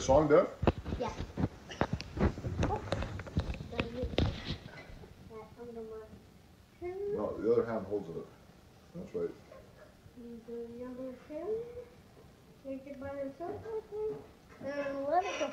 a song, Dev? Yeah. No, the other hand holds it. That's right. The hand, take it by? And let it go.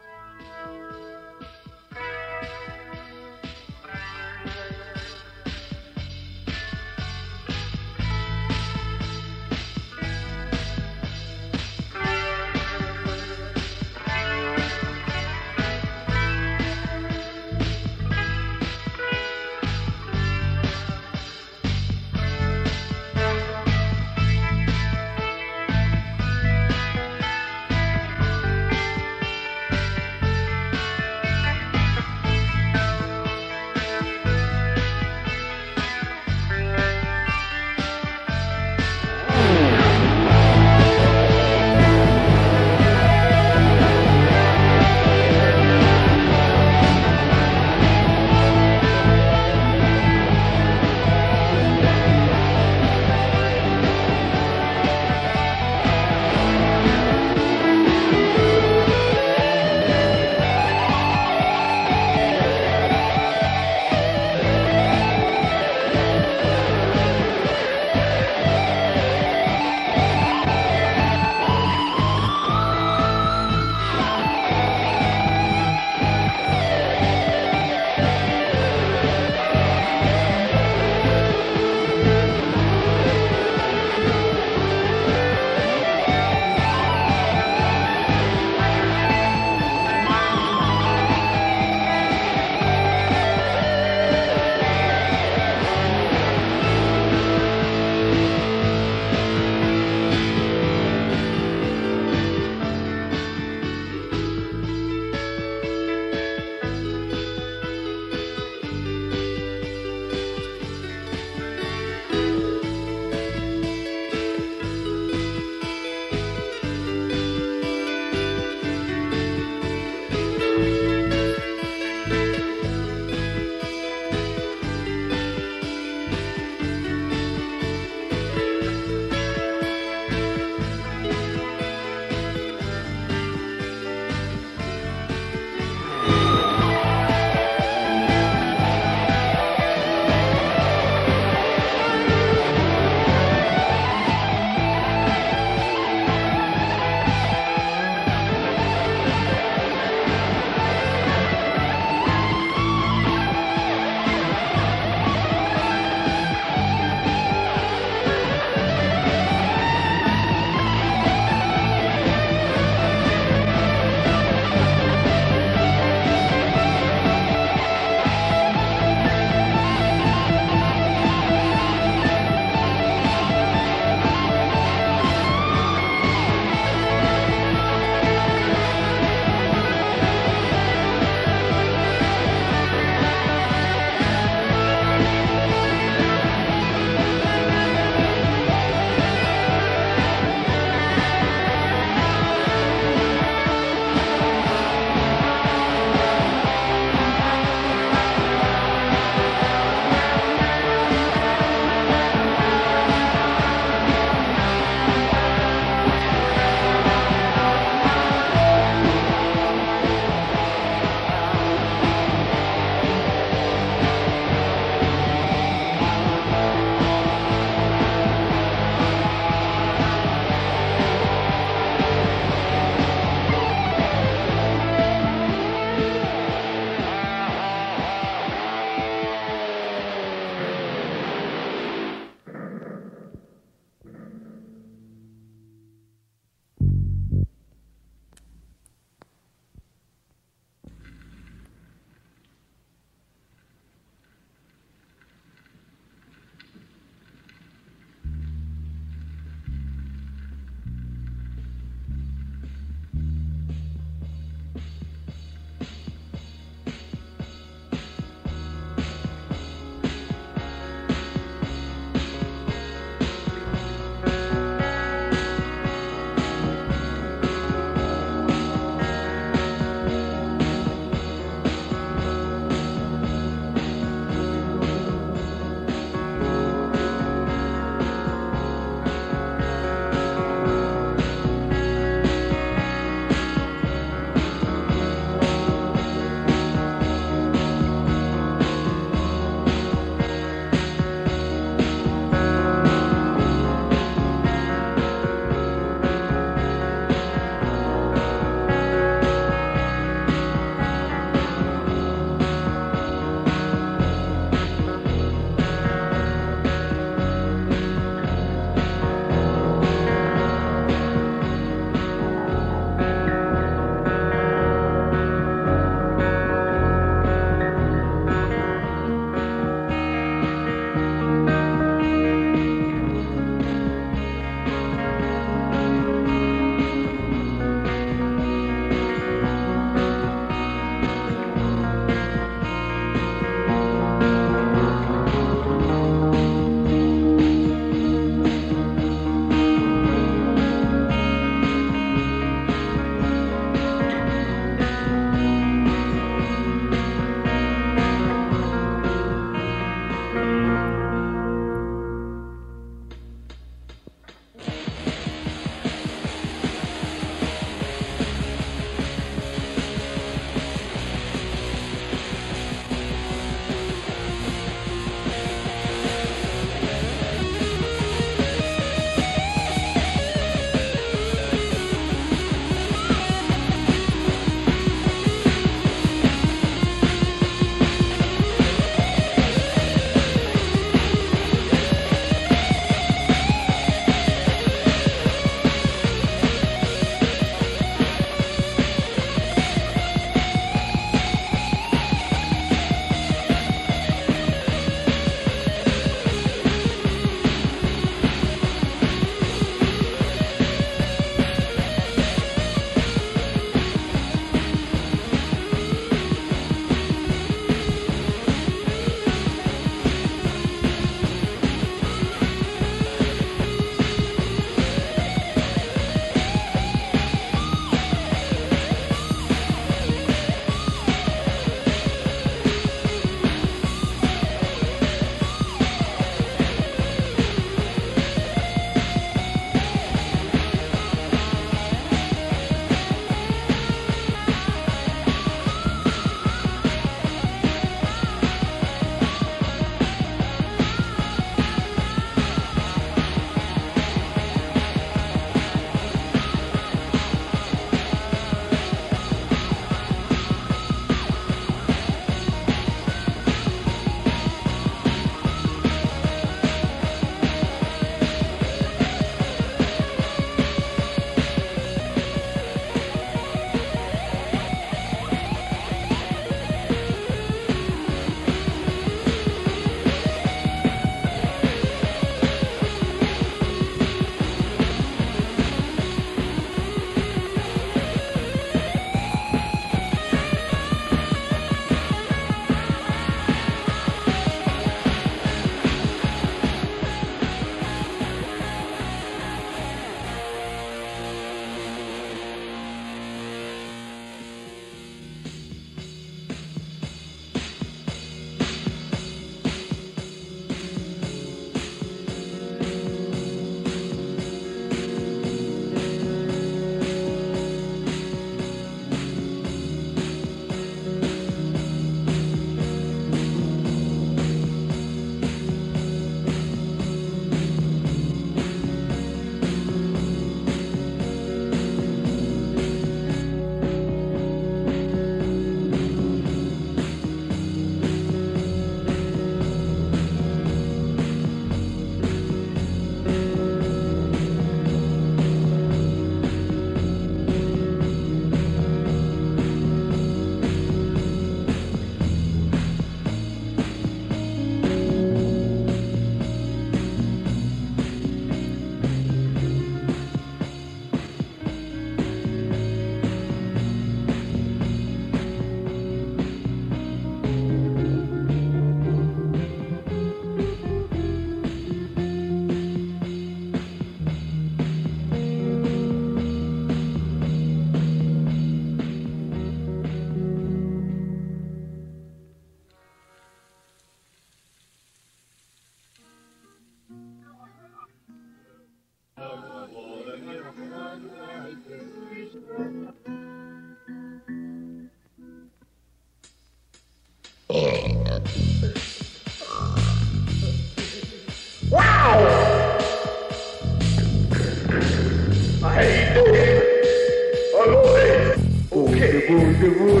Come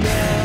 now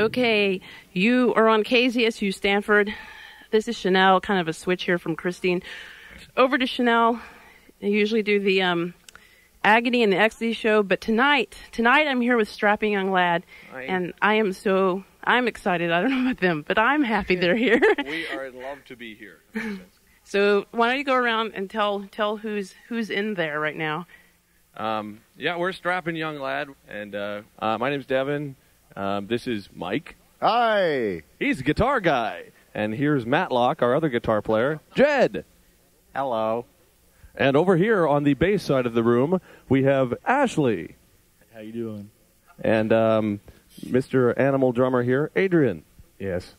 Okay, you are on KZSU Stanford. This is Chanel, kind of a switch here from Christine. Over to Chanel. I usually do the um, Agony and the Ecstasy show, but tonight, tonight I'm here with Strapping Young Lad, and I am so, I'm excited. I don't know about them, but I'm happy they're here. We are in love to be here. so why don't you go around and tell tell who's who's in there right now? Um, yeah, we're strapping young lad, and uh, uh, my name's Devin. Um, this is Mike. Hi. He's a guitar guy, and here's Matlock, our other guitar player. Jed. Hello. And over here on the bass side of the room, we have Ashley How you doing? and um, Mr. Animal Drummer here, Adrian. Yes.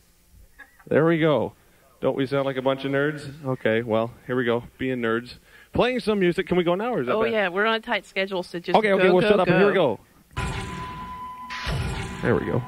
There we go. Don't we sound like a bunch of nerds? Okay, well, here we go. Being nerds. Playing some music. Can we go now, or is that Oh bad? yeah, we're on a tight schedule, so just Okay, okay, go, we'll go, shut up go. and here we go. There we go.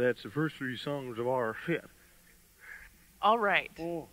That's the first three songs of our hit. All right. Move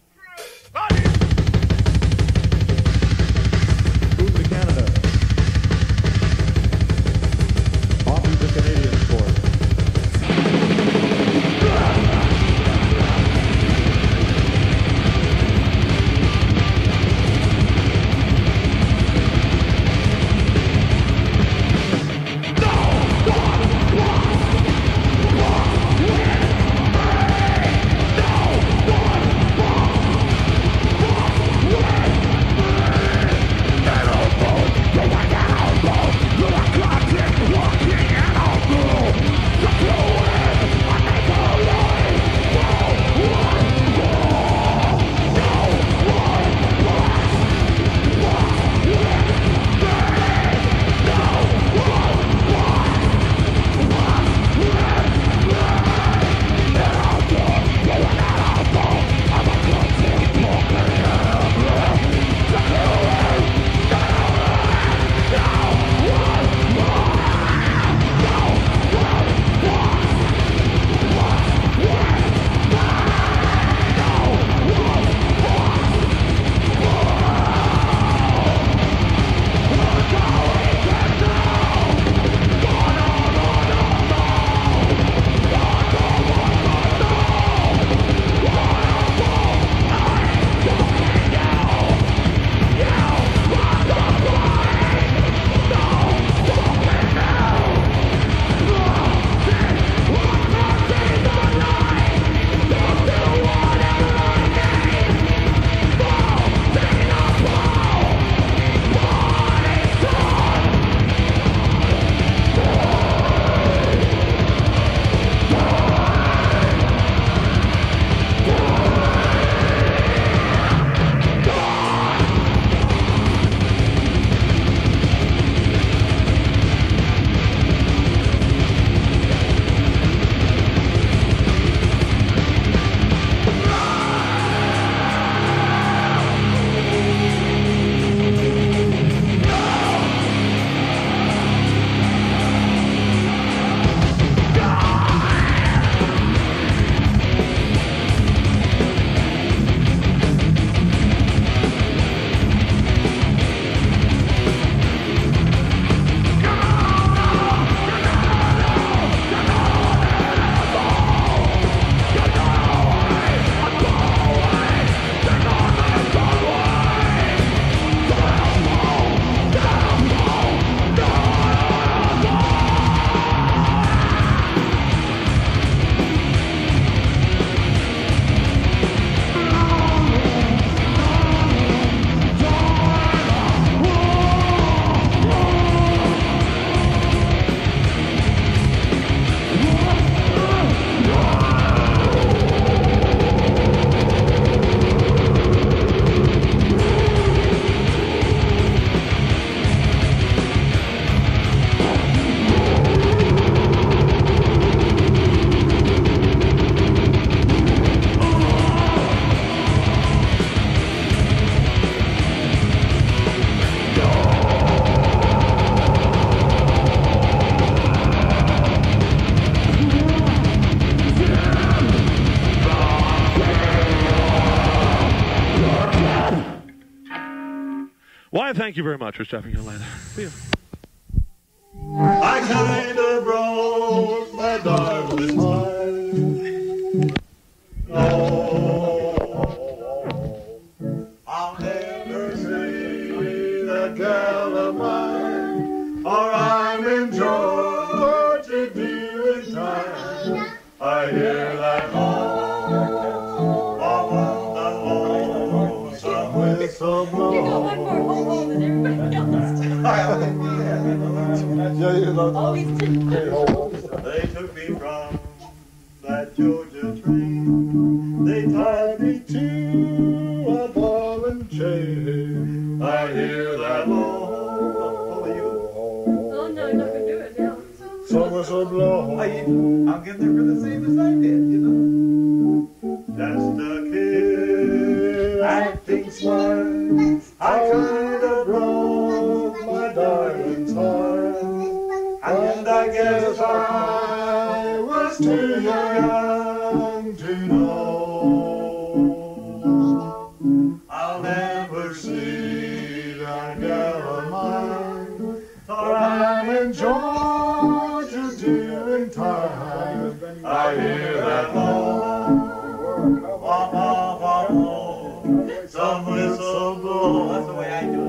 Why, thank you very much for stopping in, Atlanta. See you. I kinda broke my darling heart. Oh, they took me from that Georgia train. They tied me to a ball and chain. I hear that long. Oh no, you're not gonna do it now. So whistle blow. I'll get there for the same as I did, you know. Just a kid acting smart. I kinda broke my darling's heart guess I was too young to know. I'll never see that girl of mine, for I'm in Georgia during time. I hear that low, wah, wah, wah, some whistle blow. That's the way I do it.